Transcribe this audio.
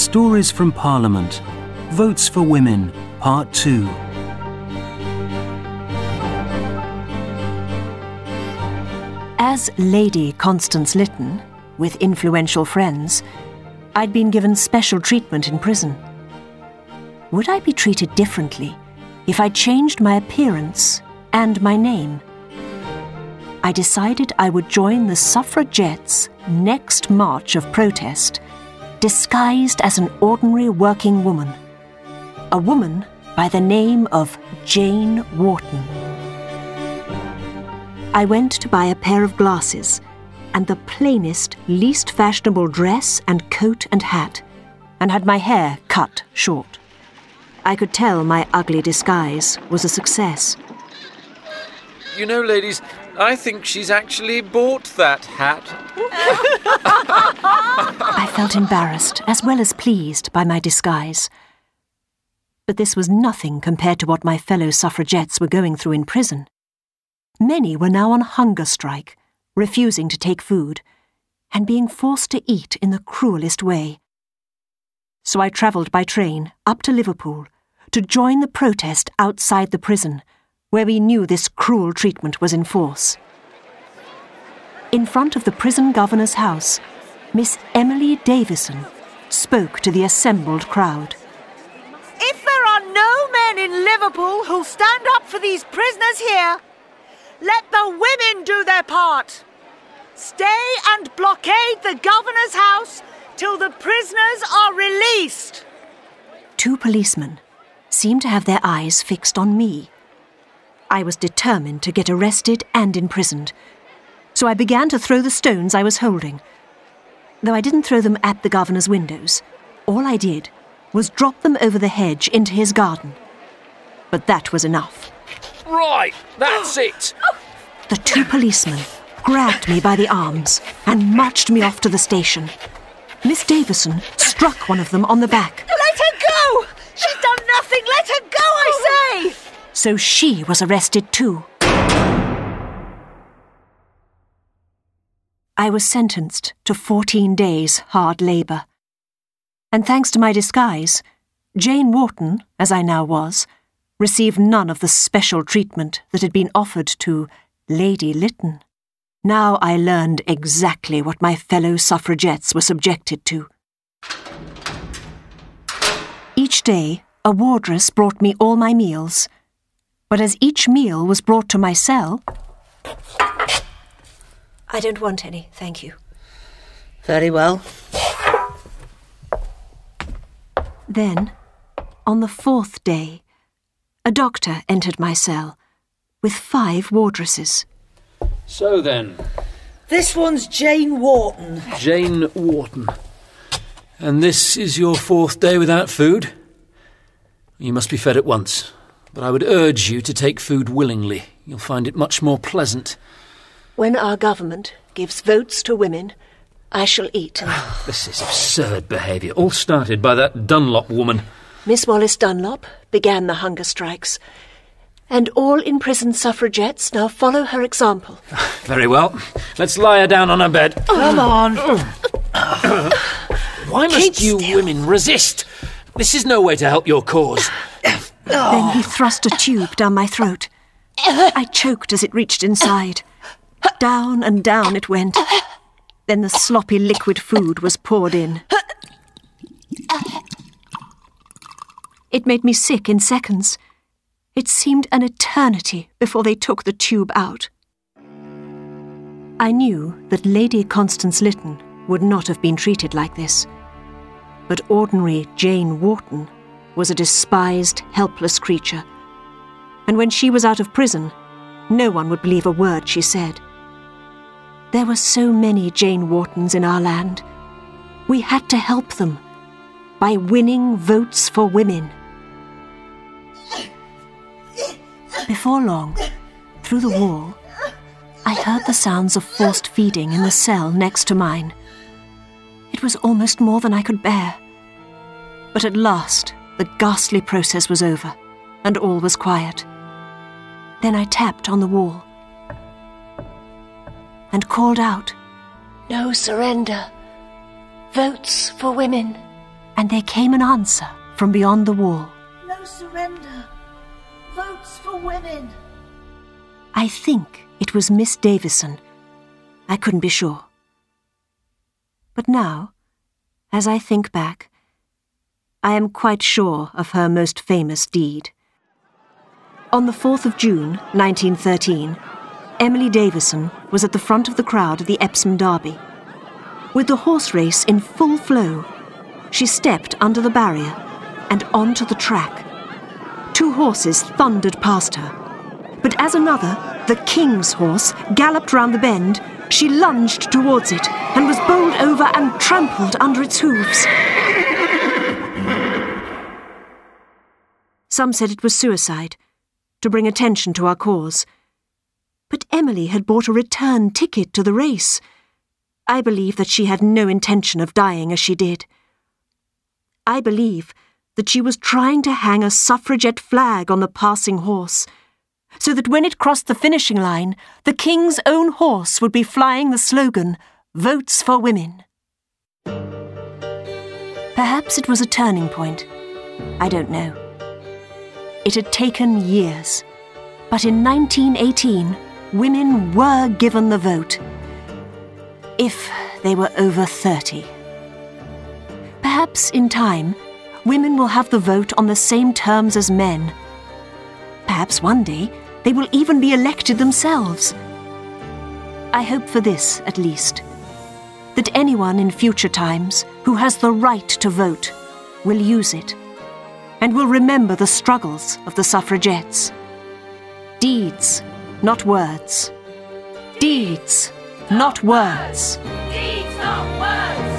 Stories from Parliament Votes for Women, Part 2. As Lady Constance Lytton, with influential friends, I'd been given special treatment in prison. Would I be treated differently if I changed my appearance and my name? I decided I would join the suffragettes' next march of protest, disguised as an ordinary working woman. A woman by the name of Jane Wharton. I went to buy a pair of glasses and the plainest, least fashionable dress and coat and hat, and had my hair cut short. I could tell my ugly disguise was a success. You know, ladies, I think she's actually bought that hat. I felt embarrassed as well as pleased by my disguise. But this was nothing compared to what my fellow suffragettes were going through in prison. Many were now on hunger strike, refusing to take food, and being forced to eat in the cruelest way. So I travelled by train up to Liverpool to join the protest outside the prison, where we knew this cruel treatment was in force. In front of the prison governor's house, Miss Emily Davison spoke to the assembled crowd. If there are no men in Liverpool who'll stand up for these prisoners here, let the women do their part. Stay and blockade the governor's house till the prisoners are released. Two policemen seemed to have their eyes fixed on me. I was determined to get arrested and imprisoned, so I began to throw the stones I was holding. Though I didn't throw them at the governor's windows, all I did was drop them over the hedge into his garden. But that was enough. Right, that's it. The two policemen grabbed me by the arms and marched me off to the station. Miss Davison struck one of them on the back, Let her go! She's done nothing. Let her go, I say! So she was arrested too. I was sentenced to 14 days hard labour. And thanks to my disguise, Jane Wharton, as I now was, received none of the special treatment that had been offered to Lady Lytton. Now I learned exactly what my fellow suffragettes were subjected to. Each day, a wardress brought me all my meals, but as each meal was brought to my cell. I don't want any, thank you. Very well. Then, on the fourth day, a doctor entered my cell with five wardresses. So then, This one's Jane Wharton. Jane Wharton. And this is your fourth day without food? You must be fed at once. But I would urge you to take food willingly. You'll find it much more pleasant. When our government gives votes to women, I shall eat. This is absurd behaviour, all started by that Dunlop woman. Miss Wallace Dunlop began the hunger strikes, and all imprisoned suffragettes now follow her example. Very well. Let's lie her down on her bed. Oh. Come on. Why must you women resist? This is no way to help your cause. Then he oh. thrust a tube down my throat. I choked as it reached inside. Down and down it went. Then the sloppy liquid food was poured in. It made me sick in seconds. It seemed an eternity before they took the tube out. I knew that Lady Constance Lytton would not have been treated like this. But ordinary Jane Wharton was a despised, helpless creature. And when she was out of prison, no one would believe a word she said. There were so many Jane Whartons in our land. We had to help them by winning votes for women. Before long, through the wall, I heard the sounds of forced feeding in the cell next to mine. It was almost more than I could bear. But at last, the ghastly process was over, and all was quiet. Then I tapped on the wall and called out, No surrender. Votes for women. And there came an answer from beyond the wall. No surrender. Votes for women. I think it was Miss Davison. I couldn't be sure. But now, as I think back, I am quite sure of her most famous deed. On the 4th of June, 1913, Emily Davison was at the front of the crowd at the Epsom Derby. With the horse race in full flow, she stepped under the barrier and onto the track. Two horses thundered past her. But as another, the king's horse, galloped round the bend, she lunged towards it and was bowled over and trampled under its hooves. Some said it was suicide, to bring attention to our cause. But Emily had bought a return ticket to the race. I believe that she had no intention of dying as she did. I believe that she was trying to hang a suffragette flag on the passing horse, so that when it crossed the finishing line, the King's own horse would be flying the slogan, Votes for Women. Perhaps it was a turning point. I don't know. It had taken years. But in 1918, women were given the vote. If they were over 30. Perhaps in time, women will have the vote on the same terms as men. Perhaps one day they will even be elected themselves. I hope for this, at least, that anyone in future times who has the right to vote will use it and will remember the struggles of the suffragettes. Deeds, not words. Deeds, not words. Deeds, not words.